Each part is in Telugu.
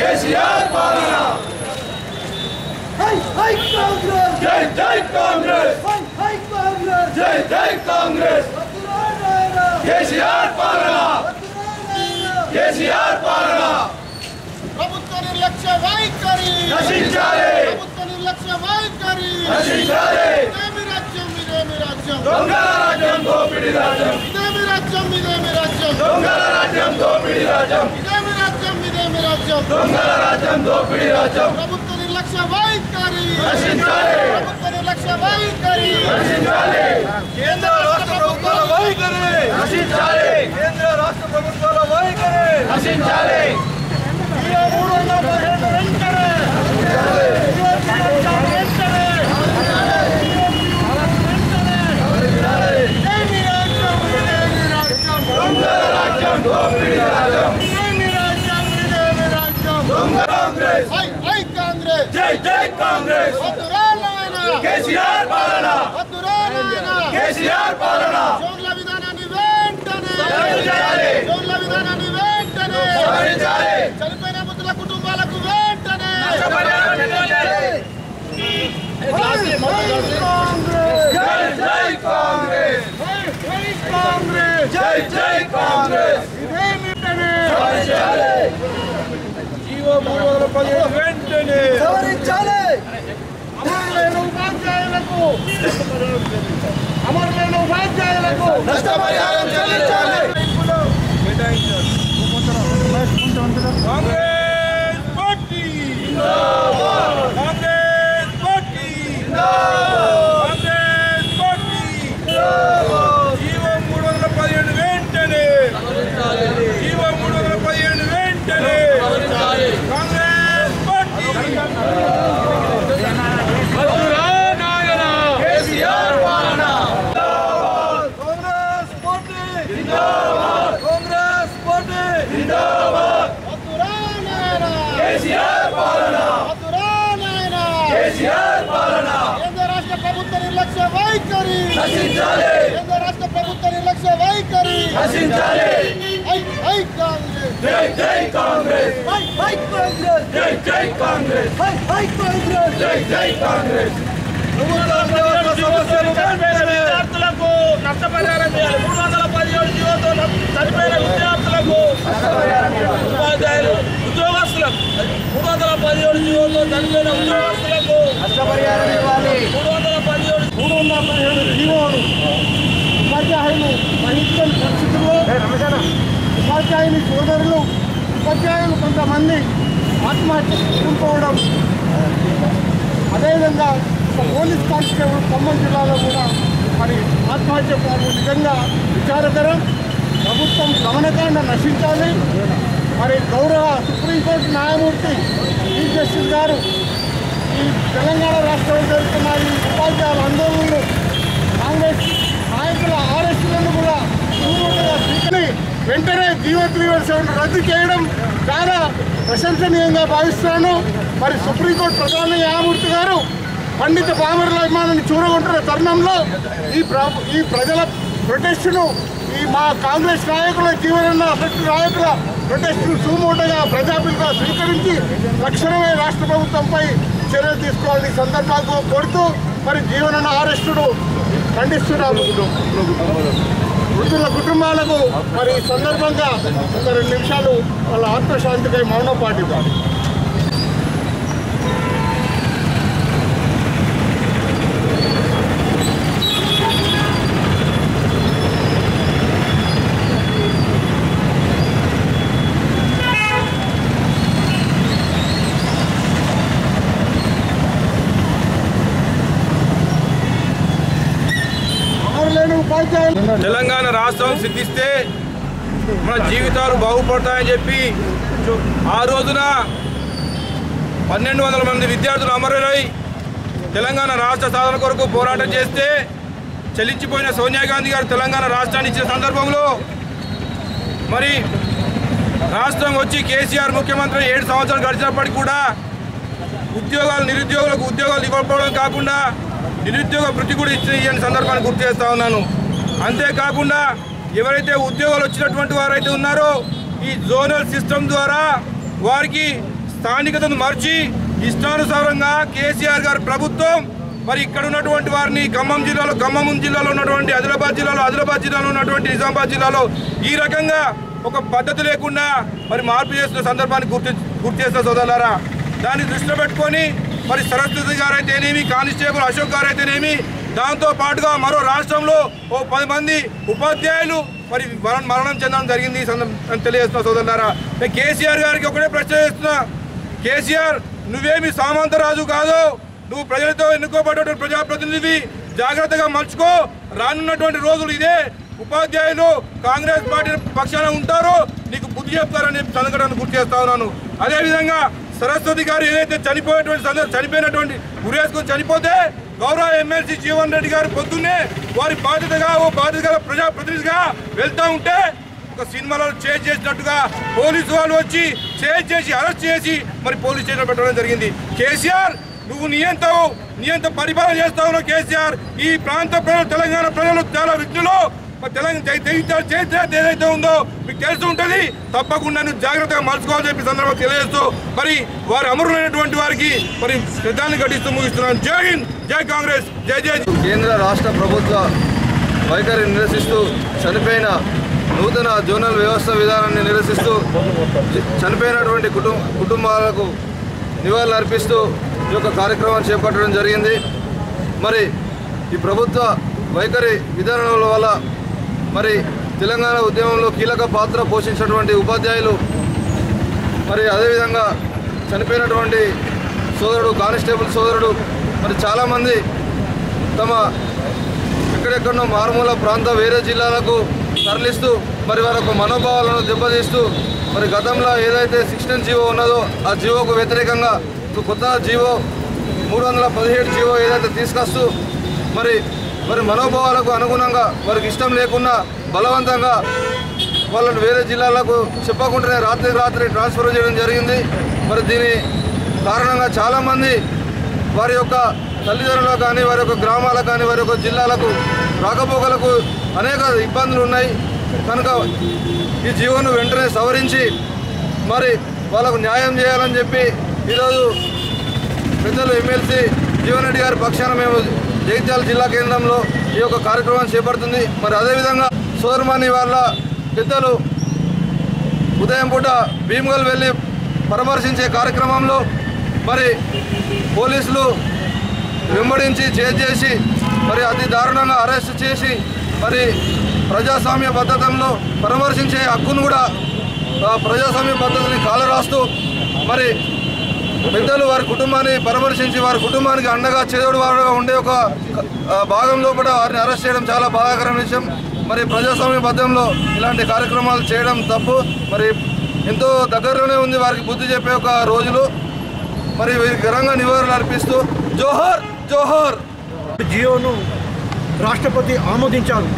కేసీఆర్ పాలన హై హై కాంగ్రెస్ జై జై కాంగ్రెస్ హై హై కాంగ్రెస్ జై జై కాంగ్రెస్ వద్దురానాయనా కేసీఆర్ పాలన వద్దురానాయనా కేసీఆర్ పాలన ప్రభుత్వ నిర్లక్ష్య వైఖరి. నశించాలి. ప్రభుత్వ నిర్లక్ష్య వైఖరి. నశించాలి. ఇదేమి రాజ్యం ఇదేమి రాజ్యం? దొంగల రాజ్యం దోపిడి రాజ్యం. ఇదేమి రాజ్యం ఇదేమి రాజ్యం? దొంగల రాజ్యం దోపిడి రాజ్యం. ఇదేమి రాజ్యం ఇదేమి రాజ్యం దొంగల రాజ్యం దోపిడి రాజ్యం ప్రభుత్వ నిర్లక్ష్య వైఖరి నశించాలి ప్రభుత్వ నిర్లక్ష్య వైఖరి నశించాలి కేంద్ర రాష్ట్ర ప్రభుత్వాల వైఖరి నశించాలి కేంద్ర రాష్ట్ర ప్రభుత్వాల వైఖరి నశించాలి ఇరవై మూడు వందల పదిహేను వెంటనే ఇరవై వెంటనే ఇదేమి రాజ్యం ఇదేమి రాజ్యం దొంగల రాజ్యం దోపిడి రాజ్యం ఇదేమి రాజ్యం ఇదేమి రాజ్యం దొంగ కాంగ్రెస్ హై హై కాంగ్రెస్. జై జై కాంగ్రెస్. వద్దురా నాయనా కేసీఆర్ పాలన. వద్దురా నాయనా కేసీఆర్ పాలన. జోన్ల విధానాన్ని వెంటనే. సవరించాలి. జోన్ల విధానాన్ని వెంటనే. సవరించాలి. చనిపోయిన మృతుల కుటుంబాలకు వెంటనే. నష్టపరిహారం చెల్లించాలి. జై జై కాంగ్రెస్. జై కాంగ్రెస్. వెంటనే సవరించాలి అమరులైన ఉపాధ్యాయులకు అమరులైన ఉపాధ్యాయులకు నష్టపరిహారం చెల్లించాలి Congress party Congress party Congress party GO మూడు వందల పదిహేడు వెంటనే జీవో మూడు వందల పదిహేడు వెంటనే కాంగ్రెస్ పార్టీ కేసీఆర్ పాలన కాంగ్రెస్ పార్టీ కాంగ్రెస్ పార్టీ జిందాబాద్ కేసీఆర్ పాలన కేసీఆర్ పాలన కేంద్ర రాష్ట్ర ప్రభుత్వ నిర్లక్ష్య వైఖరి నశించాలి కేంద్ర రాష్ట్ర ప్రభుత్వ నిర్లక్ష్య వైఖరి నశించాలి ఐ ఐ కాంగ్రెస్ జై జై కాంగ్రెస్ హై హై కాంగ్రెస్ జై జై కాంగ్రెస్ హై హై కాంగ్రెస్ జై జై కాంగ్రెస్ విద్యార్థులకు నష్టపరిహారం చేయాలి మూడు వందల పదిహేడు జీవోతో చనిపోయిన విద్యార్థులకు ఉపాధ్యాయులు ఉద్యోగస్తులకు మూడు వందల పదిహేడు జీవోతో చనిపోయిన ఉద్యోగస్తులకు నష్టపరిహారం ఇవ్వాలి మూడు వందల పదిహేడు మూడు వందల పదిహేడు ఉపాధ్యాయులు వహించని పరిస్థితుల్లో ఉపాధ్యాయుని సోదరులు ఉపాధ్యాయులు కొంతమంది ఆత్మహత్య చేసుకుంటుకోవడం అదేవిధంగా పోలీస్ కానిస్టేబుల్ ఖమ్మం జిల్లాలో కూడా మరి ఆత్మహత్య పాల్గొ నిజంగా విచారకరం. ప్రభుత్వం గమనకాండ నశించాలి. మరి గౌరవ సుప్రీంకోర్టు న్యాయమూర్తి చీఫ్ జస్టిస్ గారు ఈ తెలంగాణ రాష్ట్రంలో జరుగుతున్న ఈ ఉపాధ్యాయుల ఆందోళనలు కాంగ్రెస్ నాయకుల ఆర్ఎస్లను కూడా తీసుకుని వెంటనే జీవో త్రీ రద్దు చేయడం చాలా ప్రశంసనీయంగా భావిస్తున్నాను. మరి సుప్రీంకోర్టు ప్రధాన న్యాయమూర్తి గారు పండిత పామరుల అభిమానాన్ని చూడగొంటున్న తరుణంలో ఈ ఈ ప్రజల ప్రొటెస్టును ఈ మా కాంగ్రెస్ నాయకుల జీవనన్న అసెంబ్లీ నాయకుల ప్రొటెస్టును సుమూటగా ప్రజాపిలుగా స్వీకరించి తక్షణమే రాష్ట్ర ప్రభుత్వంపై చర్యలు తీసుకోవాలని సందర్భాలు కొడుతూ మరి జీవన అరెస్టును ఖండిస్తున్నాము. వృద్ధుల కుటుంబాలకు మరి ఈ సందర్భంగా ఒక రెండు నిమిషాలు వాళ్ళ ఆత్మశాంతికై మౌనం పాటిద్దాం అమరులైన ఉపాధ్యాయులు తెలంగాణ సిద్ధిస్తే మన జీవితాలు బాగుపడతాయని చెప్పి ఆ రోజున పన్నెండు వందల మంది విద్యార్థులు అమరులై తెలంగాణ రాష్ట్ర సాధన కొరకు పోరాటం చేస్తే చెల్లించిపోయిన సోనియా గాంధీ గారు తెలంగాణ రాష్ట్రాన్ని ఇచ్చిన సందర్భంలో మరి రాష్ట్రం వచ్చి కేసీఆర్ ముఖ్యమంత్రి ఏడు సంవత్సరాలు గడిచినప్పటికీ కూడా ఉద్యోగాలు నిరుద్యోగులకు ఉద్యోగాలు ఇవ్వకపోవడం కాకుండా నిరుద్యోగ వృత్తి కూడా ఇచ్చిన సందర్భాన్ని గుర్తు చేస్తా ఉన్నాను. అంతేకాకుండా ఎవరైతే ఉద్యోగాలు వచ్చినటువంటి వారైతే ఉన్నారో ఈ జోనల్ సిస్టమ్ ద్వారా వారికి స్థానికతను మర్చి ఇష్టానుసారంగా కేసీఆర్ గారు ప్రభుత్వం మరి ఇక్కడ ఉన్నటువంటి వారిని ఖమ్మం జిల్లాలో ఖమ్మం జిల్లాలో ఉన్నటువంటి ఆదిలాబాద్ జిల్లాలో ఆదిలాబాద్ జిల్లాలో ఉన్నటువంటి నిజామాబాద్ జిల్లాలో ఈ రకంగా ఒక పద్ధతి లేకుండా మరి మార్పు చేస్తున్న సందర్భాన్ని గుర్తు గుర్తు చేసిన సోదరులారా దాన్ని దృష్టిలో పెట్టుకొని మరి సరస్వతి గారైతేనేమి కానిస్టేబుల్ అశోక్ గారైతేనేమి దాంతో పాటుగా మరో రాష్ట్రంలో ఓ పది మంది ఉపాధ్యాయులు మరి మరణ మరణం చెందడం జరిగింది ఈ తెలియజేస్తున్నా సోదరులారా. నేను కేసీఆర్ గారికి ఒకటే ప్రశ్న చేస్తున్నా. కేసీఆర్ నువ్వేమి సామంతరాజు కాదు. నువ్వు ప్రజలతో ఎన్నుకోబడ్డటువంటి ప్రజాప్రతినిధివి జాగ్రత్తగా మలుచుకో. రానున్నటువంటి రోజులు ఇదే. ఉపాధ్యాయులు కాంగ్రెస్ పార్టీ పక్షాన ఉంటారో నీకు బుద్ధి చెప్తారని సంఘటన గుర్తు చేస్తా ఉన్నాను. అదేవిధంగా సరస్వతి గారు ఏదైతే చనిపోయేటువంటి చనిపోయినటువంటి గురేసుకుని చనిపోతే గౌరవ ఎమ్మెల్సీ జీవన్ రెడ్డి గారు పొద్దున్నే వారి బాధ్యతగా ఓ బాధ్యత గల ప్రజాప్రతినిధిగా వెళ్తా ఉంటే ఒక సినిమాలో చేజ్ చేసినట్టుగా పోలీసు వాళ్ళు వచ్చి చేజ్ చేసి అరెస్ట్ చేసి మరి పోలీస్ స్టేషన్ పెట్టడం జరిగింది. కేసీఆర్ నువ్వు నియంతవు నియంత పరిపాలన చేస్తావు కేసీఆర్ ఈ ప్రాంత ప్రజలు తెలంగాణ ప్రజలు చాలా విజ్ఞులు తెలంగాణ చరిత్ర ఏదైతే ఉందో మీకు తెలిసి ఉంటుంది తప్పకుండా నువ్వు జాగ్రత్తగా మలుచుకోవాలని చెప్పి సందర్భంగా తెలియజేస్తూ మరి వారు అమరులైనటువంటి వారికి మరి శ్రద్ధాన్ని ఘటిస్తూ ముగిస్తున్నాను. జై హింద్ జై కాంగ్రెస్ జై జై కేంద్ర రాష్ట్ర ప్రభుత్వ వైఖరి నిరసిస్తూ చనిపోయిన నూతన జోనల్ వ్యవస్థ విధానాన్ని నిరసిస్తూ చనిపోయినటువంటి కుటుంబ కుటుంబాలకు నివాళులు అర్పిస్తూ ఈ యొక్క కార్యక్రమాన్ని చేపట్టడం జరిగింది. మరి ఈ ప్రభుత్వ వైఖరి విధానాల వల్ల మరి తెలంగాణ ఉద్యమంలో కీలక పాత్ర పోషించినటువంటి ఉపాధ్యాయులు మరి అదేవిధంగా చనిపోయినటువంటి సోదరుడు కానిస్టేబుల్ సోదరుడు మరి చాలామంది తమ ఎక్కడెక్కడో మారుమూల ప్రాంత వేరే జిల్లాలకు తరలిస్తూ మరి వారి యొక్క మనోభావాలను దెబ్బతీస్తూ మరి గతంలో ఏదైతే సిక్స్టీన్ జీవో ఉన్నదో ఆ జీవోకు వ్యతిరేకంగా కొత్త జీవో మూడు వందల పదిహేడు జీవో ఏదైతే తీసుకొస్తూ మరి మరి మనోభావాలకు అనుగుణంగా వారికి ఇష్టం లేకుండా బలవంతంగా వాళ్ళని వేరే జిల్లాలకు చెప్పకుండానే రాత్రి రాత్రి ట్రాన్స్ఫర్ చేయడం జరిగింది. మరి దీని కారణంగా చాలామంది వారి యొక్క తల్లిదండ్రులకు కానీ వారి యొక్క గ్రామాలకు కానీ వారి యొక్క జిల్లాలకు రాకపోకలకు అనేక ఇబ్బందులు ఉన్నాయి. కనుక ఈ జీవోను వెంటనే సవరించి మరి వాళ్ళకు న్యాయం చేయాలని చెప్పి ఈరోజు పెద్దలు ఎమ్మెల్సీ జీవన్ రెడ్డి గారి పక్షాన మేము జగిత్యాల జిల్లా కేంద్రంలో ఈ యొక్క కార్యక్రమాన్ని చేపడుతుంది. మరి అదేవిధంగా సోదరమణి వాళ్ళ పెద్దలు ఉదయం పూట భీమగల్ వెళ్ళి పరామర్శించే కార్యక్రమంలో మరి పోలీసులు వెంబడించి చేసి మరి అతి దారుణంగా అరెస్ట్ చేసి మరి ప్రజాస్వామ్య పద్ధతంలో పరామర్శించే హక్కును కూడా ప్రజాస్వామ్య పద్ధతిని కాలరాస్తూ మరి పెద్దలు వారి కుటుంబాన్ని పరామర్శించి వారి కుటుంబానికి అండగా చేదోడు వారుగా ఉండే ఒక భాగంలో కూడా వారిని అరెస్ట్ చేయడం చాలా బాధాకరమైన విషయం. మరి ప్రజాస్వామ్య పద్ధతిలో ఇలాంటి కార్యక్రమాలు చేయడం తప్పు. మరి ఎంతో దగ్గరలోనే ఉంది వారికి బుద్ధి చెప్పే ఒక రోజులు. మరి ఘనంగా నివారణ అర్పిస్తూ జోహర్ జోహర్! జియోను రాష్ట్రపతి ఆమోదించారు.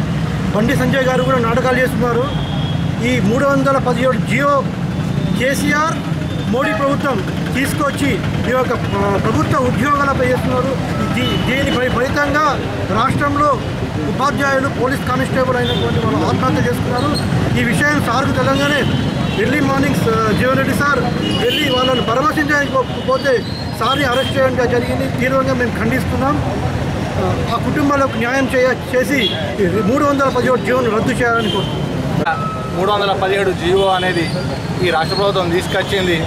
బండి సంజయ్ గారు కూడా నాటకాలు చేస్తున్నారు. ఈ మూడు వందల పదిహేడు జియో కేసీఆర్ మోడీ ప్రభుత్వం తీసుకొచ్చి ఈ యొక్క ప్రభుత్వ ఉద్యోగాలపై చేస్తున్నారు. దీ- ఫలితంగా రాష్ట్రంలో ఉపాధ్యాయులు పోలీస్ కానిస్టేబుల్ అయినటువంటి వాళ్ళు ఆత్మహత్య చేసుకున్నారు. ఈ విషయం సార్కు Telangana. Early morning Jeevan Reddy sir వెళ్ళి వాళ్ళని పరామర్శించడానికి పోతే సార్ని అరెస్ట్ చేయడం జరిగింది. తీవ్రంగా మేము ఖండిస్తున్నాం. ఆ కుటుంబాలకు న్యాయం చేయ చేసి మూడు వందల పదిహేడు జీవోను రద్దు చేయాలని కోరుతున్నాం. మూడు వందల పదిహేడు జీవో అనేది ఈ రాష్ట్ర ప్రభుత్వం తీసుకొచ్చింది.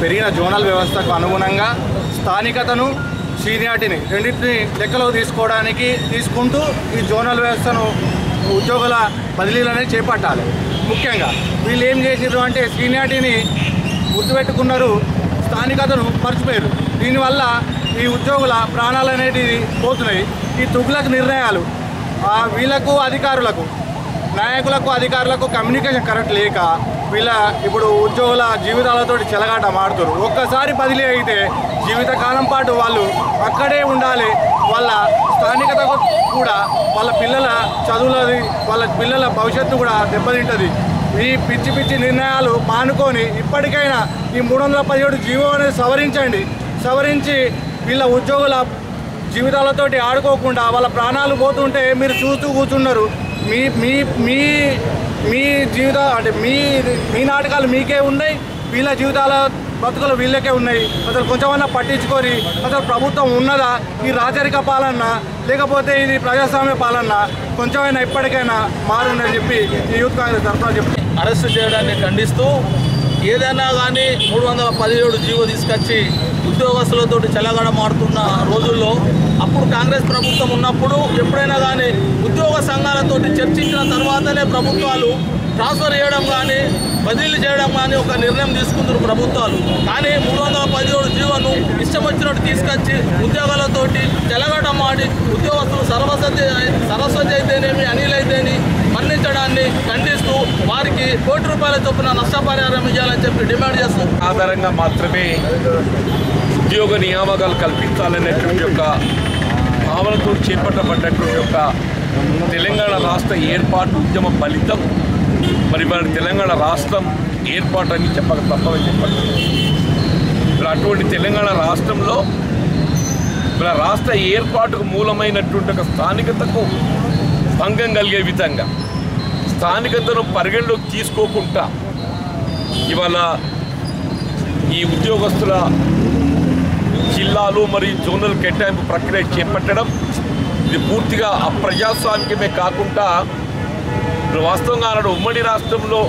పెరిగిన జోనల్ వ్యవస్థకు అనుగుణంగా స్థానికతను సీనియారిటీని రెండింటిని లెక్కలో తీసుకోవడానికి తీసుకుంటూ ఈ జోనల్ వ్యవస్థను ఉద్యోగుల బదిలీలనే చేపట్టాలి. ముఖ్యంగా వీళ్ళు ఏం చేసారు అంటే సీనియారిటీని గుర్తుపెట్టుకున్నారు స్థానికతను మర్చిపోయారు. దీనివల్ల ఈ ఉద్యోగుల ప్రాణాలు అనేటివి పోతున్నాయి. ఈ తుగులకు నిర్ణయాలు ఆ వీళ్ళకు అధికారులకు నాయకులకు అధికారులకు కమ్యూనికేషన్ కరెక్ట్ లేక వీళ్ళ ఇప్పుడు ఉద్యోగుల జీవితాలతో చెలగాట మాడుతారు ఒక్కసారి బదిలీ అయితే జీవితకాలం పాటు వాళ్ళు అక్కడే ఉండాలి. వాళ్ళ స్థానికత కూడా వాళ్ళ పిల్లల చదువులది వాళ్ళ పిల్లల భవిష్యత్తు కూడా దెబ్బతింటుంది. ఈ పిచ్చి పిచ్చి నిర్ణయాలు మానుకొని ఇప్పటికైనా ఈ మూడు వందల పదిహేడు జీవో అనేది సవరించండి. సవరించి వీళ్ళ ఉద్యోగుల జీవితాలతోటి ఆడుకోకుండా వాళ్ళ ప్రాణాలు పోతుంటే మీరు చూస్తూ కూర్చున్నారు మీ మీ మీ మీ జీవిత అంటే మీ మీ నాటకాలు మీకే ఉన్నాయి వీళ్ళ జీవితాల బతుకులు వీళ్ళకే ఉన్నాయి. అసలు కొంచెమన్నా పట్టించుకొని అసలు ప్రభుత్వం ఉన్నదా ఈ రాజరిక పాలన లేకపోతే ఇది ప్రజాస్వామ్య పాలన కొంచెమైనా ఇప్పటికైనా మారుందని చెప్పి ఈ యూత్ కాంగ్రెస్ తరఫున చెప్పి. అరెస్ట్ చేయడాన్ని ఖండిస్తూ ఏదైనా కానీ మూడు వందల పదిహేడు జీవో తీసుకొచ్చి ఉద్యోగస్తులతో చెలగడ మారుతున్న రోజుల్లో అప్పుడు కాంగ్రెస్ ప్రభుత్వం ఉన్నప్పుడు ఎప్పుడైనా కానీ ఉద్యోగ సంఘాలతోటి చర్చించిన తర్వాతనే ప్రభుత్వాలు ట్రాన్స్ఫర్ చేయడం కానీ బదిలీ చేయడం కానీ ఒక నిర్ణయం తీసుకుంటారు ప్రభుత్వాలు. కానీ మూడు వందల పదిహేడు జీవోను ఇష్టం వచ్చినట్టు తీసుకొచ్చి ఉద్యోగాలతోటి చెలగడం ఆడి ఉద్యోగస్తులు సర్వసత్య సరస్వతి అయితేనేమి అనిల్ అయితేని మరణించడాన్ని ఖండిస్తూ వారికి కోటి రూపాయల చొప్పున నష్టపరిహారం ఇవ్వాలని చెప్పి డిమాండ్ చేస్తూ ఆధారంగా మాత్రమే ఉద్యోగ నియామకాలు కల్పించాలనేటువంటి యొక్క భావనతో చేపట్టబడ్డటువంటి యొక్క తెలంగాణ రాష్ట్ర ఏర్పాటు ఉద్యమ ఫలితం. మరి మన తెలంగాణ రాష్ట్రం ఏర్పాటు అని చెప్పక తప్పని చెప్పండి. మరి అటువంటి తెలంగాణ రాష్ట్రంలో మన రాష్ట్ర ఏర్పాటుకు మూలమైనటువంటి ఒక స్థానికతకు భంగం కలిగే విధంగా స్థానికతను పరిగణలోకి తీసుకోకుండా ఇవాళ ఈ ఉద్యోగస్తుల జిల్లాలు మరియు జోనల్ కేటాయింపు ప్రక్రియ చేపట్టడం ఇది పూర్తిగా అప్రజాస్వామికమే కాకుండా వాస్తవంగా నాడు ఉమ్మడి రాష్ట్రంలో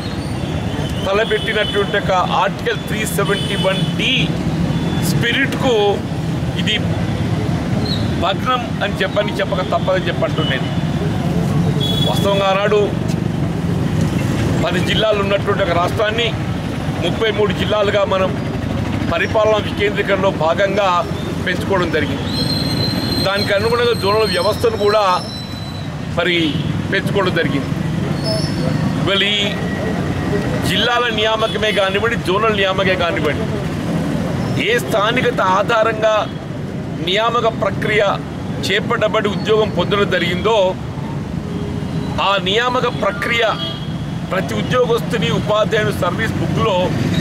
తలపెట్టినటువంటి ఒక article three seventy one D స్పిరిట్కు ఇది భగ్నం అని చెప్పని చెప్పక తప్పదని చెప్పంటున్నాను వాస్తవంగా ఆనాడు పది జిల్లాలు ఉన్నటువంటి ఒక రాష్ట్రాన్ని ముప్పై మూడు జిల్లాలుగా మనం పరిపాలన వికేంద్రీకరణలో భాగంగా పెంచుకోవడం జరిగింది. దానికి అనుగుణంగా జోనల్ వ్యవస్థను కూడా మరి పెంచుకోవడం జరిగింది. ఇవాళ ఈ జిల్లాల నియామకమే కానివ్వండి జోనల్ నియామకే కానివ్వండి ఏ స్థానికత ఆధారంగా నియామక ప్రక్రియ చేపట్టబడి ఉద్యోగం పొందడం జరిగిందో ఆ నియామక ప్రక్రియ ప్రతి ఉద్యోగస్తుని ఉపాధ్యాయుని సర్వీస్ బుక్లో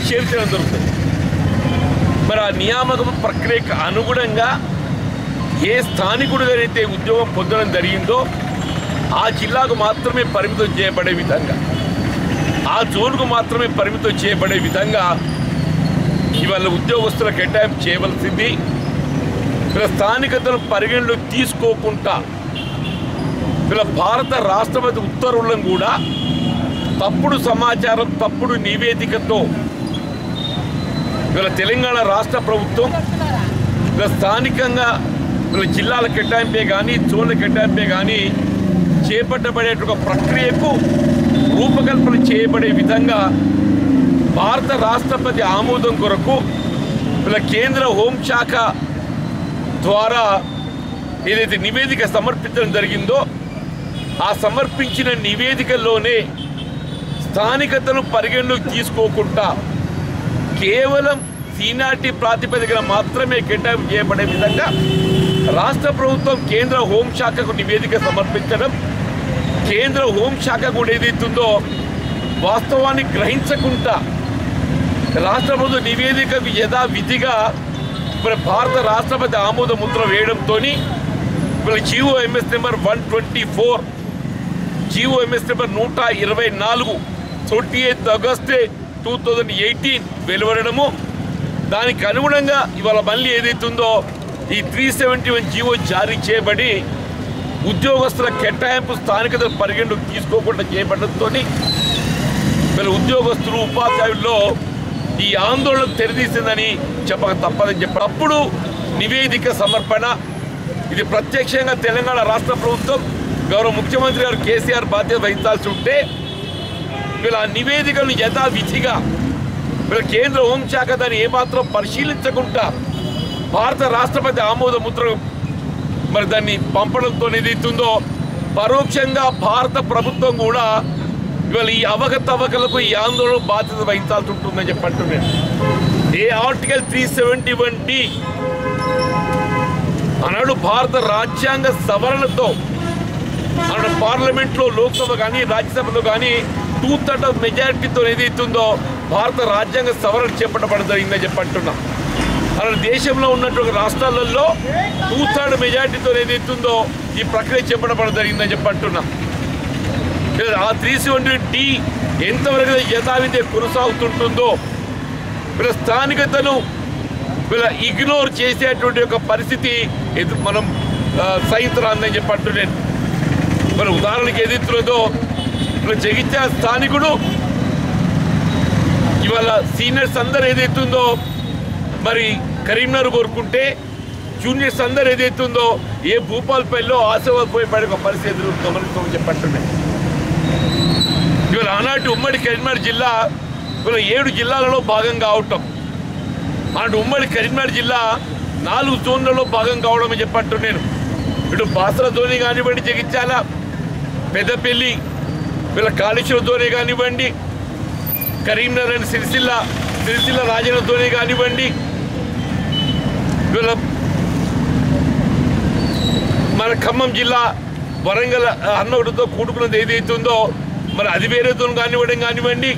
చేర్చడం జరుగుతుంది. మరి ఆ నియామకం ప్రక్రియకు అనుగుణంగా ఏ స్థానికుడిగానైతే ఉద్యోగం పొందడం జరిగిందో ఆ జిల్లాకు మాత్రమే పరిమితం చేయబడే విధంగా ఆ జోన్కు మాత్రమే పరిమితం చేయబడే విధంగా ఇవాళ ఉద్యోగస్తుల కేటాయింపు చేయవలసింది. ఇలా స్థానికతను పరిగణలోకి తీసుకోకుండా ఇలా భారత రాష్ట్రపతి ఉత్తర్వులను కూడా తప్పుడు సమాచారం తప్పుడు నివేదికతో ఇలా తెలంగాణ రాష్ట్ర ప్రభుత్వం ఇలా స్థానికంగా ఇలా జిల్లాల కేటాయింపే కానీ జోన్ల కేటాయింపే కానీ చేపట్టబడే ఒక ప్రక్రియకు రూపకల్పన చేయబడే విధంగా భారత రాష్ట్రపతి ఆమోదం కొరకు ఇలా కేంద్ర హోంశాఖ ద్వారా ఏదైతే నివేదిక సమర్పించడం జరిగిందో ఆ సమర్పించిన నివేదికలోనే స్థానికతను పరిగణలోకి తీసుకోకుండా కేవలం సీనాటి ప్రాతిపదికన మాత్రమే కేటాయింపు చేయబడే విధంగా రాష్ట్ర ప్రభుత్వం కేంద్ర హోంశాఖకు నివేదిక సమర్పించడం కేంద్ర హోంశాఖ కూడా ఏదైతుందో వాస్తవాన్ని గ్రహించకుండా రాష్ట్ర ప్రభుత్వ నివేదికకు యథావిధిగా మరి భారత రాష్ట్రపతి ఆమోద ముద్ర వేయడంతో మరి GO number one twenty four GO number నూట ఇరవై నాలుగు ట్వంటీ ఎయిత్ ఆగస్టే టూ థౌజండ్ ఎయిటీన్ వెలువడము. దానికి అనుగుణంగా ఇవాళ మళ్ళీ ఏదైతుందో ఈ త్రీ సెవెంటీ వన్ జీవో జారీ చేయబడి ఉద్యోగస్తుల కేటాయింపు స్థానికత పరిగణకు తీసుకోకుండా చేయబడంతో మరి ఉద్యోగస్తులు ఉపాధ్యాయుల్లో ఈ ఆందోళన తెరదీసిందని చెప్పక తప్పదని చెప్పినప్పుడు నివేదిక సమర్పణ ఇది ప్రత్యక్షంగా తెలంగాణ రాష్ట్ర ప్రభుత్వం గౌరవ ముఖ్యమంత్రి గారు కేసీఆర్ బాధ్యత వహించాల్సి ఉంటే వీళ్ళ నివేదికలను యథావిధిగా వీళ్ళ కేంద్ర హోంశాఖ దాన్ని ఏమాత్రం పరిశీలించకుండా భారత రాష్ట్రపతి ఆమోద ముద్ర మరి దాన్ని పంపడంతో ఏదైతుందో పరోక్షంగా భారత ప్రభుత్వం కూడా ఇవాళ ఈ అవకతవకలకు ఈ ఆందోళన బాధ్యత వహించాల్సి ఉంటుందని చెప్పి అంటున్నాను ఏ article three seventy one D అన్నాడు భారత రాజ్యాంగ సవరణతో అన్నాడు పార్లమెంట్లో లోక్సభ కానీ రాజ్యసభలో కానీ టూ థర్డ్ ఆఫ్ మెజారిటీతో ఏదైతుందో భారత రాజ్యాంగ సవరణ చేపట్టబడడం జరిగిందని చెప్పంటున్నా అలా దేశంలో ఉన్నటువంటి రాష్ట్రాలలో టూ థర్డ్ మెజారిటీతో ఏదైతుందో ఈ ప్రక్రియ చేపట్టబడడం జరిగిందని చెప్పంటున్నా ఆ త్రీ సెవెంటీ డి ఎంతవరకు యథావిధి కొనసాగుతుంటుందో వీళ్ళ స్థానికతను వీళ్ళ ఇగ్నోర్ చేసేటువంటి ఒక పరిస్థితి మనం ఆ, సహించరాందని చెప్పి అంటున్నాను. మరి ఉదాహరణకి ఎదుగుతున్నదో ఇప్పుడు జగిత్యాల స్థానికుడు ఇవాళ సీనియర్స్ అందరు ఏదైతుందో మరి కరీంనగర్ కోరుకుంటే జూనియర్స్ అందరు ఏదైతుందో ఏ భూపాలపల్లిలో ఆశవాద్ పోయి పడే ఒక పరిస్థితి గమనిస్తామని చెప్పట్టున్నాయి ఇవాళ ఆనాటి ఉమ్మడి కరీంనగర్ జిల్లా ఇవాళ ఏడు జిల్లాలలో భాగం కావటం. ఆనాటి ఉమ్మడి కరీంనగర్ జిల్లా నాలుగు జోన్లలో భాగం కావడం అని నేను. ఇటు బాసర జోని కానివ్వండి జగిత్యాల పెద్దపల్లి వీళ్ళ కాళీశ్వరతోనే కానివ్వండి కరీంనగర్ అని సిరిసిల్ల సిరిసిల్ల రాజన్న కానివ్వండి వీళ్ళ మన ఖమ్మం జిల్లా వరంగల్ అన్నొకటితో కూడుకున్నది ఏదైతుందో మరి అది వేరేతో కానివ్వడం కానివ్వండి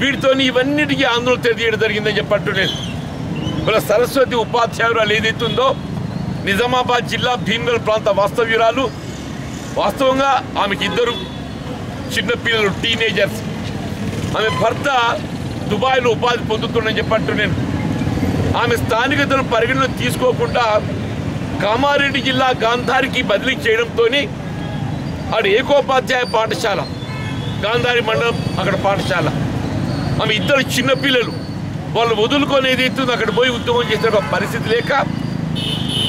వీటితో ఇవన్నిటికీ ఆందోళన తెలియడం జరిగిందని చెప్పంటున్నాను మన సరస్వతి ఉపాధ్యాయురాలు ఏదైతుందో నిజామాబాద్ జిల్లా భీమగల్ ప్రాంత వాస్తవ్యురాలు వాస్తవంగా ఆమెకి ఇద్దరు చిన్నపిల్లలు టీనేజర్స్ ఆమె భర్త దుబాయ్లో ఉపాధి పొందుతుండని నేను. ఆమె స్థానికతను పరిగణన తీసుకోకుండా కామారెడ్డి జిల్లా గాంధారికి బదిలీ చేయడంతో ఆడ ఏకోపాధ్యాయ పాఠశాల గాంధారి మండలం అక్కడ పాఠశాల. ఆమె ఇద్దరు చిన్నపిల్లలు వాళ్ళు వదులుకొని ఏదైతుందో అక్కడ పోయి ఉద్యోగం చేసిన పరిస్థితి లేక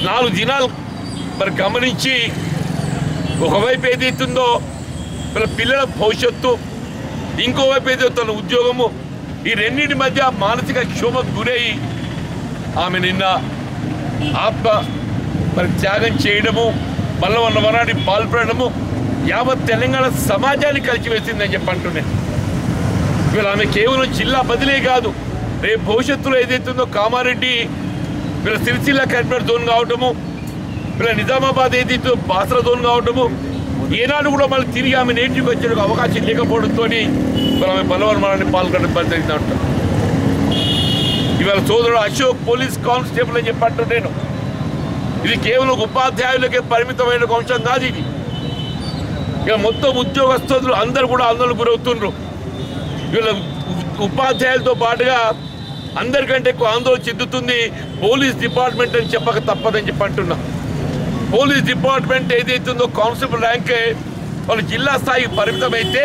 నాలుగు దినాలు మరి గమనించి ఒకవైపు ఏదైతుందో మన పిల్లల భవిష్యత్తు ఇంకోవైపు ఏదో తన ఉద్యోగము ఈ రెండింటి మధ్య మానసిక క్షోభకు గురై ఆమె నిన్న ఆత్మ మరి త్యాగం చేయడము బల్లవన్న వనాన్ని పాల్పడము యావత్ తెలంగాణ సమాజాన్ని కలిసివేసిందని చెప్పి అంటున్నాను వీళ్ళు ఆమె కేవలం జిల్లా బదిలీ కాదు రేపు భవిష్యత్తులో ఏదైతుందో కామారెడ్డి వీళ్ళ సిరిసిల్ల కరీంనగర్ జోన్ కావటము వీళ్ళ నిజామాబాద్ ఏదైతే బాసర జోన్ కావటము ఏనాడు కూడా మళ్ళీ తిరిగి ఆమె నేటికి వచ్చే అవకాశం లేకపోవడంతో మరి ఆమె బలవన్మరాన్ని పాల్గొనడం జరిగిందంట ఇవాళ సోదరుడు అశోక్ పోలీస్ కానిస్టేబుల్ అని చెప్పట్టు నేను. ఇది కేవలం ఉపాధ్యాయులకే పరిమితమైన అంశం కాదు ఇది. ఇక మొత్తం ఉద్యోగస్తులు అందరూ కూడా ఆందోళన గురవుతుండ్రు. వీళ్ళ ఉపాధ్యాయులతో పాటుగా అందరికంటే ఎక్కువ ఆందోళన చెందుతుంది పోలీస్ డిపార్ట్మెంట్ అని చెప్పక తప్పదని చెప్పి అంటున్నా పోలీస్ డిపార్ట్మెంట్ ఏదైతుందో కానిస్టేబుల్ ర్యాంకే వాళ్ళు జిల్లా స్థాయికి పరిమితమైతే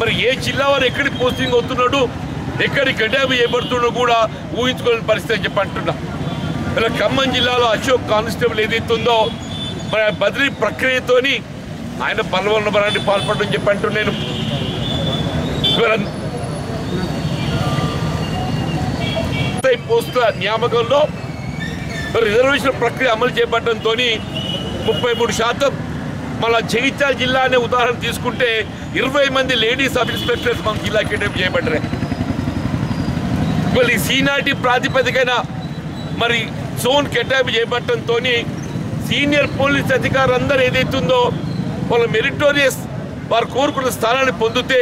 మరి ఏ జిల్లా వారు ఎక్కడికి పోస్టింగ్ అవుతున్నాడు ఎక్కడికి గడ్డాబు చేయబడుతున్నాడు కూడా ఊహించుకోలేని పరిస్థితి అని చెప్పి అంటున్నా. ఇలా ఖమ్మం జిల్లాలో అశోక్ కానిస్టేబుల్ ఏదైతుందో మరి ఆ బదిలీ ప్రక్రియతోని ఆయన బలవన్న బలాన్ని పాల్పడడం చెప్పి అంటున్నాను. పోస్టుల నియామకంలో రిజర్వేషన్ ప్రక్రియ అమలు చేపట్టడంతో ముప్పై మూడు శాతం మన జగిత్యాల జిల్లా అనే ఉదాహరణ తీసుకుంటే ఇరవై మంది లేడీస్ సబ్ ఇన్స్పెక్టర్స్ మన జిల్లా కేటాయింపు చేయబడ్డారు. ఇవాళ ఈ సీనాటి ప్రాతిపదికన మరి జోన్ కేటాయింపు చేయబట్టడంతో సీనియర్ పోలీస్ అధికారులందరూ ఏదైతుందో వాళ్ళ మెరిటోరియస్ వారు కోరుకున్న స్థానాన్ని పొందితే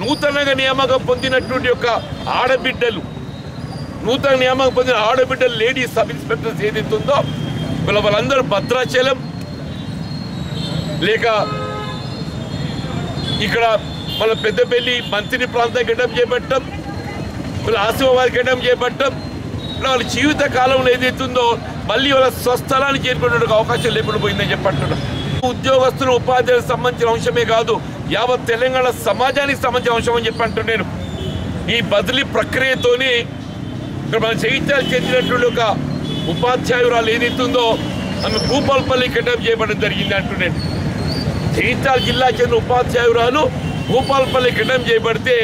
నూతనంగా నియామకం పొందినటువంటి యొక్క ఆడబిడ్డలు నూతన నియామకం పొందిన ఆడబిడ్డ లేడీ సబ్ ఇన్స్పెక్టర్స్ ఏదైతుందో వీళ్ళ వాళ్ళందరూ భద్రాచలం. లేక ఇక్కడ మన పెద్దపల్లి మంత్రి ప్రాంతం గడ్డం చేపట్టడం వీళ్ళ ఆసిఫాబాద్ గడ్డం చేపట్టడం వాళ్ళ జీవిత కాలంలో ఏదైతుందో మళ్ళీ వాళ్ళ స్వస్థలాన్ని చేరుకునే అవకాశం లేకుండా పోయిందని చెప్పంటున్నాం ఉద్యోగస్తులు ఉపాధ్యాయులకు సంబంధించిన అంశమే కాదు యావత్ తెలంగాణ సమాజానికి సంబంధించిన అంశం అని చెప్పి అంటున్నాను ఈ బదిలీ ప్రక్రియతోనే ఇక్కడ మన చైత్యాలు చెందినటువంటి ఒక ఉపాధ్యాయురాలు ఏదైతుందో ఆమె భూపాల్పల్లి కిడ్నాప్ చేయబడడం జరిగింది అంటున్నాను చైత్యాల జిల్లా చెందిన ఉపాధ్యాయురాలు భూపాల్పల్లి కిడ్నాప్ చేయబడితే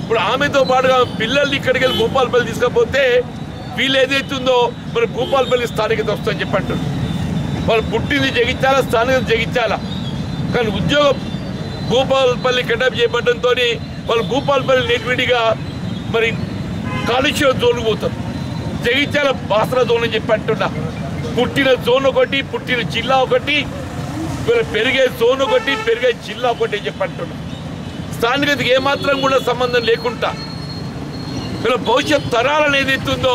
ఇప్పుడు ఆమెతో పాటుగా పిల్లల్ని ఇక్కడికి వెళ్ళి భూపాల్పల్లి తీసుకపోతే వీళ్ళు ఏదైతుందో మరి భూపాల్పల్లి స్థానికత వస్తుందని చెప్పంటారు వాళ్ళు పుట్టింది జగిత్యాల స్థానికత జగిత్యాల. కానీ ఉద్యోగం భూపాల్పల్లి కిడ్నాప్ చేయబడడంతో వాళ్ళు భూపాల్పల్లి నేటివిడిగా మరి కాలుష్యం జోన్లు పోతారు జగిత్యాల బాసన జోన్ అని చెప్పి అంటున్నా. పుట్టిన జోన్ ఒకటి పుట్టిన జిల్లా ఒకటి పెరిగే జోన్ ఒకటి పెరిగే జిల్లా ఒకటి అని చెప్పి అంటున్నా. స్థానికతకి ఏమాత్రం కూడా సంబంధం లేకుండా వీళ్ళ భవిష్యత్ తరాలను ఏదైతుందో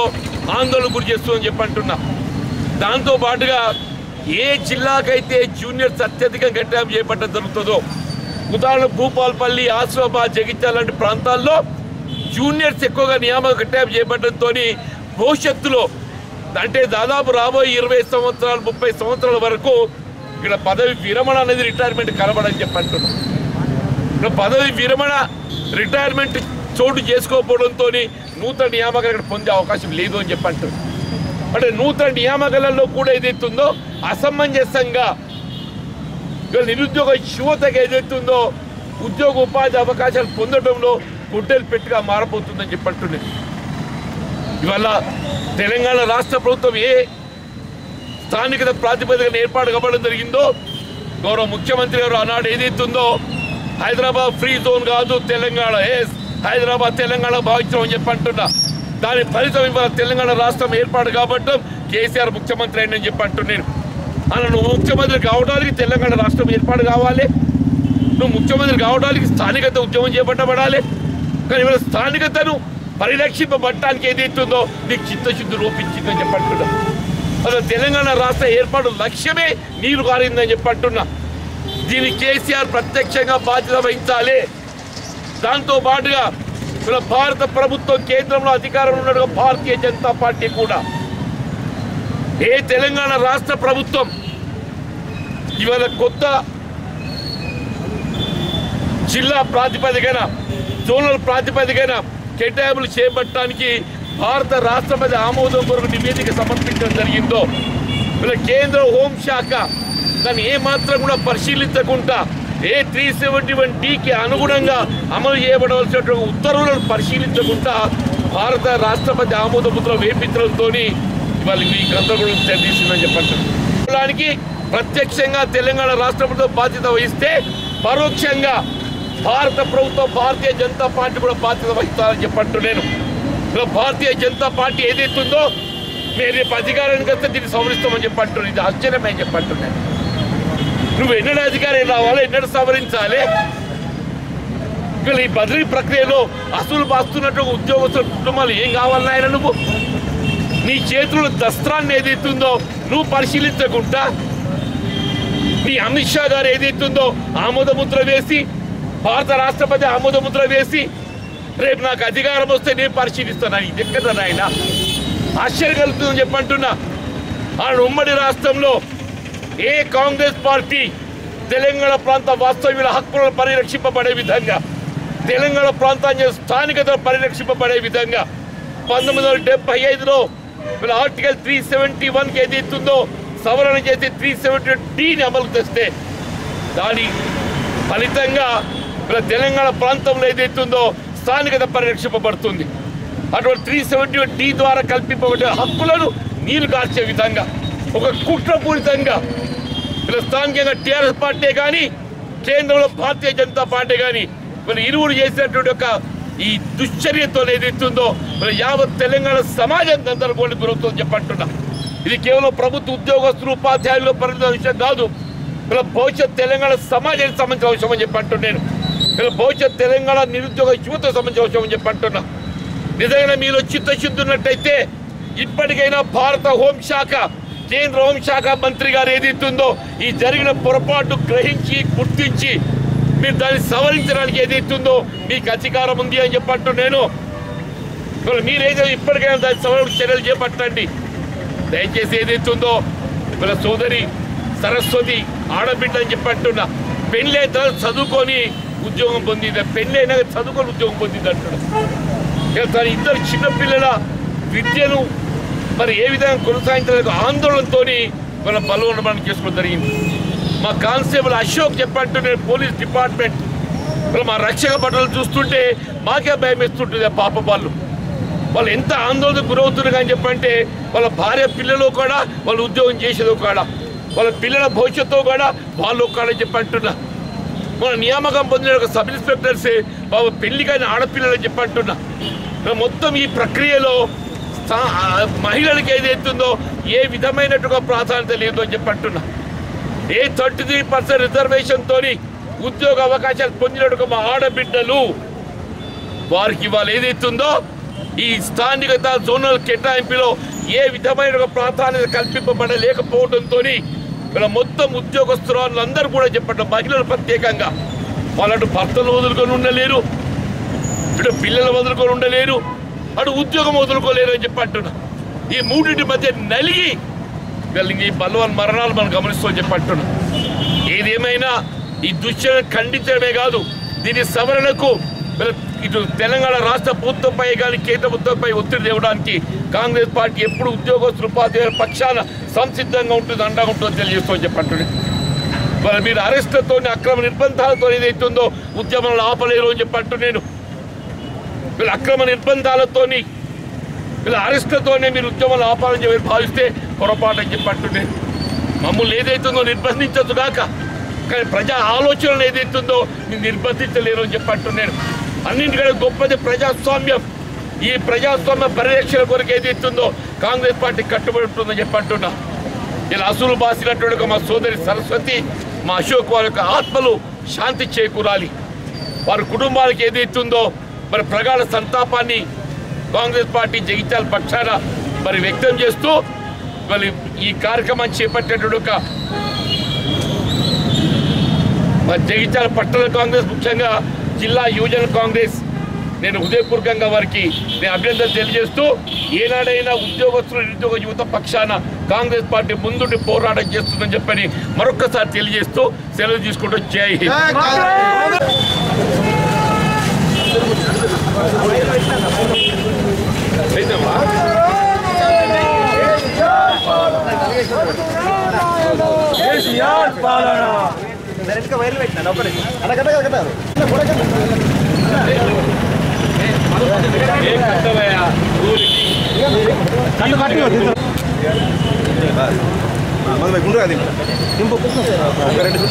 ఆందోళన గురి చేస్తుందని చెప్పి అంటున్నా. దాంతో పాటుగా ఏ జిల్లాకైతే జూనియర్స్ అత్యధికంగా గట్టాం చేపట్టడం జరుగుతుందో ఉదాహరణ భూపాల్పల్లి ఆసిఫాబాద్ జగిత్యాల లాంటి ప్రాంతాల్లో జూనియర్స్ ఎక్కువగా నియామక కట్టాపు చేపట్టడంతో భవిష్యత్తులో అంటే దాదాపు రాబోయే ఇరవై సంవత్సరాలు ముప్పై సంవత్సరాల వరకు ఇక్కడ పదవి విరమణ అనేది రిటైర్మెంట్ కలబడని చెప్పంటున్నాం ఇక్కడ పదవి విరమణ రిటైర్మెంట్ చోటు చేసుకోకపోవడంతో నూతన నియామకాలు ఇక్కడ పొందే అవకాశం లేదు అని చెప్పంటున్నాం అంటే నూతన నియామకాలలో కూడా ఏదైతుందో అసమంజసంగా నిరుద్యోగ యువతకు ఏదైతుందో ఉద్యోగ ఉపాధి అవకాశాలు పొందడంలో గుడ్డలు పెట్టుగా మారబోతుందని చెప్పి ఇవాళ తెలంగాణ రాష్ట్ర ప్రభుత్వం ఏ స్థానికత ప్రాతిపదికన ఏర్పాటు కావడం జరిగిందో గౌరవ ముఖ్యమంత్రి గారు ఆనాడు ఏదైతుందో హైదరాబాద్ ఫ్రీ జోన్ కాదు తెలంగాణ ఎస్ హైదరాబాద్ తెలంగాణ భావించడం అని చెప్పంటున్నా దాని ఫలితం ఇవాళ తెలంగాణ రాష్ట్రం ఏర్పాటు కాబట్టం కేసీఆర్ ముఖ్యమంత్రి అయిందని చెప్పంటున్నాను అలా నువ్వు ముఖ్యమంత్రి కావడానికి తెలంగాణ రాష్ట్రం ఏర్పాటు కావాలి. నువ్వు ముఖ్యమంత్రి కావడానికి స్థానికత ఉద్యమం చేపట్టబడాలి. కానీ ఇవాళ స్థానికతను పరిరక్షింపబట్టడానికి ఏదైతుందో నీకు చిత్తశుద్ధి రూపించిందని చెప్పంటున్నా. అసలు తెలంగాణ రాష్ట్ర ఏర్పాటు లక్ష్యమే నీరు కారిందని చెప్పంటున్నా. దీన్ని కేసీఆర్ ప్రత్యక్షంగా బాధ్యత వహించాలి. దాంతో పాటుగా ఇలా భారత ప్రభుత్వం కేంద్రంలో అధికారంలో ఉన్న భారతీయ జనతా పార్టీ కూడా. ఏ తెలంగాణ రాష్ట్ర ప్రభుత్వం ఇవాళ కొత్త జిల్లా ప్రాతిపదికన జోనల్ ప్రాతిపదికన కేటాయింపులు చేపట్టడానికి భారత రాష్ట్రపతి ఆమోదం కొరకు నివేదిక సమర్పించడం జరిగిందో ఇలా కేంద్ర హోంశాఖ దాన్ని ఏమాత్రం కూడా పరిశీలించకుండా ఏ త్రీ సెవెంటీ వన్ డికి అనుగుణంగా అమలు చేయబడవలసినటువంటి ఉత్తర్వులను పరిశీలించకుండా భారత రాష్ట్రపతి ఆమోద ముద్ర వేపించడంతో ఇవాళ ఈ గందరగోళం తీసిందని చెప్పండి ప్రత్యక్షంగా తెలంగాణ రాష్ట్ర ప్రభుత్వం బాధ్యత వహిస్తే పరోక్షంగా భారత ప్రభుత్వం భారతీయ జనతా పార్టీ కూడా బాధ్యత వహిస్తారని చెప్పట్టు నేను ఇలా భారతీయ జనతా పార్టీ ఏదైతుందో మీరు రేపు అధికారానికి వస్తే దీన్ని సవరిస్తామని చెప్పట్టు ఇది ఆశ్చర్యమే చెప్పట్టు నేను నువ్వు ఎన్నడూ అధికారం రావాలి ఎన్నడ సవరించాలి. ఇక్కడ ఈ బదిలీ ప్రక్రియలో అసలు బాస్తున్నట్టు ఉద్యోగస్తుల కుటుంబాలు ఏం కావాలి నాయన నువ్వు? నీ చేతుల్లో దస్త్రాన్ని ఏదైతుందో నువ్వు పరిశీలించకుండా నీ అమిత్ షా గారు ఏదైతుందో ఆమోద ముద్ర వేసి భారత రాష్ట్రపతి ఆమోద ముద్ర వేసి రేపు నాకు అధికారం వస్తే నేను పరిశీలిస్తాను ఇది ఎక్కడ ఆయన? ఆశ్చర్యం కలుగుతుందని చెప్పంటున్నా. ఆ ఉమ్మడి రాష్ట్రంలో ఏ కాంగ్రెస్ పార్టీ తెలంగాణ ప్రాంత వాస్తవ్యుల హక్కులను పరిరక్షింపబడే విధంగా తెలంగాణ ప్రాంతాన్ని స్థానికతను పరిరక్షింపబడే విధంగా పంతొమ్మిది వందల డెబ్బై ఐదులో వీళ్ళ ఆర్టికల్ త్రీ సెవెంటీ వన్కి ఏదైతుందో సవరణ చేసి త్రీ సెవెంటీ డీని అమలు తెస్తే దాని ఫలితంగా వీళ్ళ తెలంగాణ ప్రాంతంలో ఏదైతుందో స్థానికత పరిరక్షింపబడుతుంది. అటువంటి త్రీ సెవెంటీ డి ద్వారా కల్పింపబడే హక్కులను నీరు కార్చే విధంగా ఒక కుట్రపూరితంగా. ఇలా స్థానికంగా టీఆర్ఎస్ పార్టీ కానీ కేంద్రంలో భారతీయ జనతా పార్టీ కానీ వీళ్ళు ఇరువురు చేసినటువంటి ఒక ఈ దుశ్చర్యతో ఏదైతుందో వీళ్ళ యావత్ తెలంగాణ సమాజం గందరగోళం గురవుతుందని చెప్పంటున్నా ఇది కేవలం ప్రభుత్వ ఉద్యోగస్తులు ఉపాధ్యాయులు పరిమిత విషయం కాదు. ఇలా భవిష్యత్ తెలంగాణ సమాజానికి సంబంధించిన విషయం అని చెప్పంటున్నాను నేను భవిష్యత్ తెలంగాణ నిరుద్యోగ యువత సంబంధించిన విషయం చెప్పి అంటున్నా. నిజంగా మీరు చిత్తశుద్ధి ఉన్నట్టయితే ఇప్పటికైనా భారత హోంశాఖ కేంద్ర హోంశాఖ మంత్రి గారు ఏదైతుందో ఈ జరిగిన పొరపాటు గ్రహించి గుర్తించి మీరు దాన్ని సవరించడానికి ఏదైతుందో మీకు అధికారం ఉంది అని చెప్పట్టు నేను. మరి మీరేదో ఇప్పటికైనా దాని సవరణ చర్యలు చేపట్టండి. దయచేసి ఏదైతుందో వీళ్ళ సోదరి సరస్వతి ఆడబిడ్డ అని చెప్పంటున్నా పెళ్ళే చదువుకొని ఉద్యోగం పొందింది పెళ్ళైనా చదువుకొని ఉద్యోగం పొందింది అంటాడు. ఇక తన ఇద్దరు చిన్నపిల్లల విద్యను మరి ఏ విధంగా కొనసాగించడానికి ఆందోళనతో మన బలవనమనం చేసుకోవడం జరిగింది. మా కానిస్టేబుల్ అశోక్ చెప్పంటూ నేను పోలీస్ డిపార్ట్మెంట్ మరి మా రక్షక బట్టలు చూస్తుంటే మాకే భయం వేస్తుంటుంది ఆ పాప వాళ్ళు. వాళ్ళు ఎంత ఆందోళనకు గురవుతున్నారు కానీ చెప్పంటే వాళ్ళ భార్య పిల్లలు కూడా వాళ్ళు ఉద్యోగం చేసేది కూడా వాళ్ళ పిల్లల భవిష్యత్తు కూడా వాళ్ళు కూడా చెప్పి మన నియామకం పొందిన ఒక సబ్ ఇన్స్పెక్టర్స్ బాబు పెళ్ళికైన ఆడపిల్లలు అని చెప్పంటున్నా మొత్తం ఈ ప్రక్రియలో మహిళలకు ఏదైతుందో ఏ విధమైనట్టుగా ప్రాధాన్యత లేదు అని ఏ థర్టీ త్రీ పర్సెంట్ రిజర్వేషన్తో ఉద్యోగ అవకాశాలు పొందినట్టుగా మా ఆడబిడ్డలు వారికి ఇవాళ ఏదైతుందో ఈ స్థానికత జోనల్ కేటాయింపులో ఏ విధమైన ప్రాధాన్యత కల్పింపబడలేకపోవడంతో ఇలా మొత్తం ఉద్యోగస్తులందరూ కూడా చెప్పడం మహిళలు ప్రత్యేకంగా. వాళ్ళటు భర్తలు వదులుకొని ఉండలేరు. ఇటు పిల్లలు వదులుకొని ఉండలేరు. అటు ఉద్యోగం వదులుకోలేరు అని చెప్పి ఈ మూడింటి మధ్య నలిగి కలిగి ఈ బలవన్ మరణాలు మనం గమనిస్తూ చెప్పి ఏదేమైనా ఈ దుశ్చర్యను ఖండించడమే కాదు దీని సవరణకు ఇటు తెలంగాణ రాష్ట్ర ప్రభుత్వంపై కానీ కేంద్ర ప్రభుత్వంపై ఒత్తిడి తేవడానికి కాంగ్రెస్ పార్టీ ఎప్పుడు ఉద్యోగస్తులు ఉపాధ్యాయుల పక్షాన సంసిద్ధంగా ఉంటుంది అండగా ఉంటుందో తెలియజేస్తామని చెప్పండి మరి మీరు అరెస్టులతో అక్రమ నిర్బంధాలతో ఏదైతుందో ఉద్యమం ఆపలేరు అని చెప్పి నేను. వీళ్ళ అక్రమ నిర్బంధాలతోని వీళ్ళ అరెస్టులతోనే మీరు ఉద్యమాలు ఆపాలని చెప్పి భావిస్తే పొరపాటు అని చెప్పి నేను. మమ్మల్ని ఏదైతుందో నిర్బంధించదు కాక కానీ ప్రజా ఆలోచనలు ఏదైతుందో మీరు నిర్బంధించలేరు అని చెప్పి నేను. అన్నింటికంటే గొప్పది ప్రజాస్వామ్యం. ఈ ప్రజాస్వామ్య పరిరక్షణ కొరకు ఏది ఇస్తుందో కాంగ్రెస్ పార్టీ కట్టుబడి ఉంటుందని చెప్పి అంటున్నా. ఇలా అసలు బాసినటువంటి మా సోదరి సరస్వతి మా అశోక్ వారి యొక్క ఆత్మలు శాంతి చేకూరాలి. వారి కుటుంబాలకు ఏది ఇస్తుందో మరి ప్రగాఢ సంతాపాన్ని కాంగ్రెస్ పార్టీ జగిత్యాల పక్షాన మరి వ్యక్తం చేస్తూ మరి ఈ కార్యక్రమం చేపట్టేటువంటి ఒక మరి జగిత్యాల పట్టణ కాంగ్రెస్ ముఖ్యంగా జిల్లా యువజన కాంగ్రెస్ నేను హృదయపూర్వకంగా వారికి నేను అభ్యర్థన తెలియజేస్తూ ఏనాడైనా ఉద్యోగస్తులు నిరుద్యోగ యువత పక్షాన కాంగ్రెస్ పార్టీ ముందుండి పోరాటం చేస్తుందని చెప్పని మరొక్కసారి తెలియజేస్తూ సెలవు తీసుకుంటూ జై హింద్ అయితేమ్మా? కేసీఆర్ పాలన ఏం కట్టవయ్యా ఊరికి గుండ్రు అది రెండు